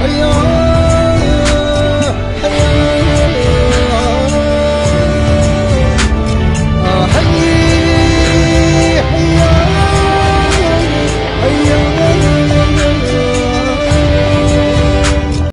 哎呦。